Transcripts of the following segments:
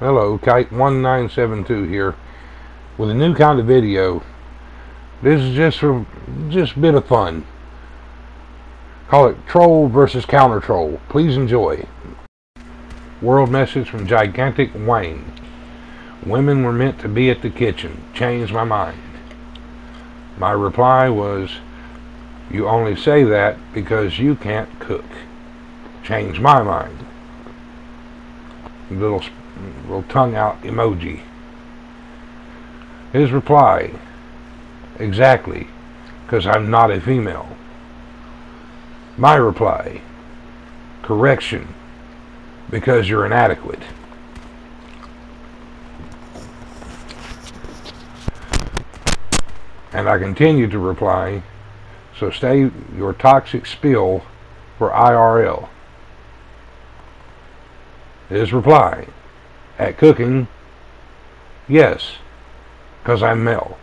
Hello, Kite1972 here with a new kind of video. This is just for just a bit of fun. Call it Troll versus Counter Troll. Please enjoy. World message from Gigantic Wang. Women were meant to be at the kitchen. Changed my mind. My reply was, you only say that because you can't cook. Changed my mind. Little little tongue out emoji. His reply, exactly, because I'm not a female. My reply, correction, because you're inadequate. And I continue to reply, so stay your toxic spill for IRL. His reply, at cooking? Yes, because I'm male.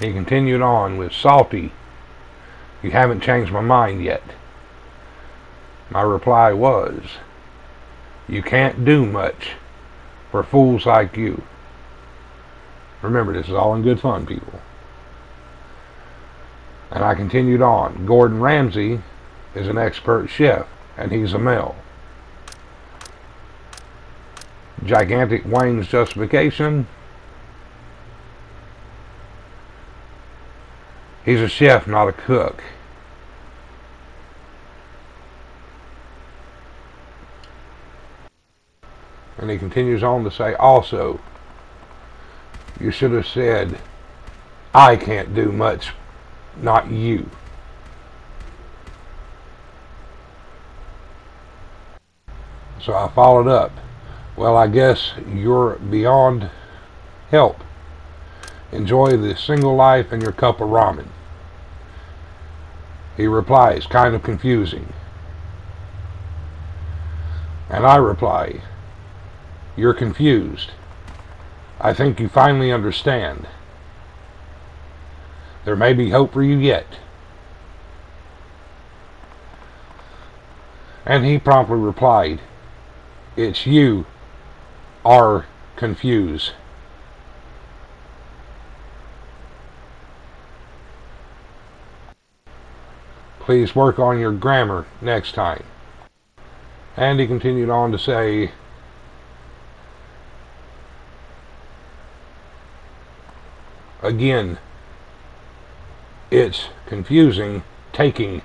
He continued on with Salty, you haven't changed my mind yet. My reply was, you can't do much for fools like you. Remember, this is all in good fun, people. And I continued on. Gordon Ramsay is an expert chef, and he's a male. Gigantic Wang's justification He's a chef, not a cook. And he continues on to say, also, you should have said, I can't do much, not you. So I followed up. Well, I guess you're beyond help. Enjoy the single life and your cup of ramen. He replies, kind of confusing. And I reply, You're confused. I think you finally understand. There may be hope for you yet. And he promptly replied, It's you are confused. Please work on your grammar next time. And he continued on to say, again, it's confusing taking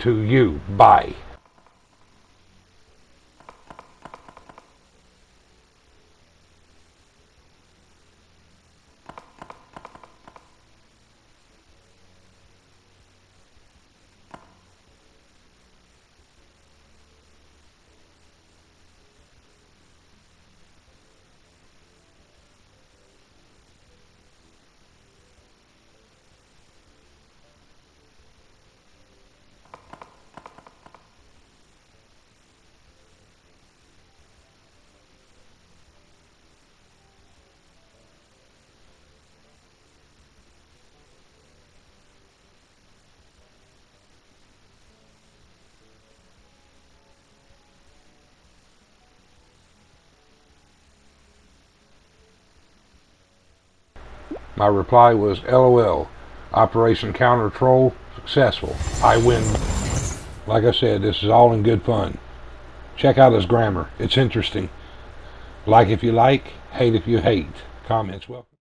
to you. Bye. My reply was, LOL. Operation Counter Troll successful. I win. Like I said, this is all in good fun. Check out his grammar. It's interesting. Like if you like, hate if you hate. Comments welcome.